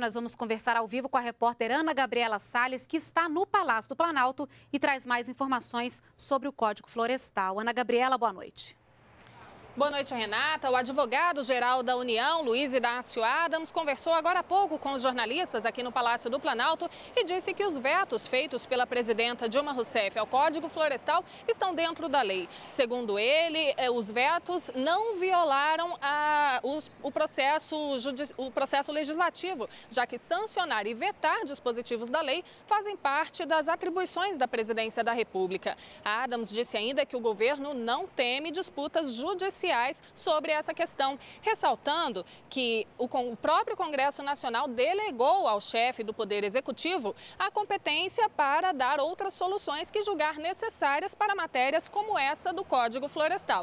Nós vamos conversar ao vivo com a repórter Ana Gabriela Salles, que está no Palácio do Planalto e traz mais informações sobre o Código Florestal. Ana Gabriela, boa noite. Boa noite, Renata. O advogado-geral da União, Luiz Inácio Adams, conversou agora há pouco com os jornalistas aqui no Palácio do Planalto e disse que os vetos feitos pela presidenta Dilma Rousseff ao Código Florestal estão dentro da lei. Segundo ele, eh, os vetos não violaram a, os, o, processo, o processo legislativo, já que sancionar e vetar dispositivos da lei fazem parte das atribuições da presidência da República. Adams disse ainda que o governo não teme disputas judiciais sobre essa questão, ressaltando que o, próprio Congresso Nacional delegou ao chefe do Poder Executivo a competência para dar outras soluções que julgar necessárias para matérias como essa do Código Florestal.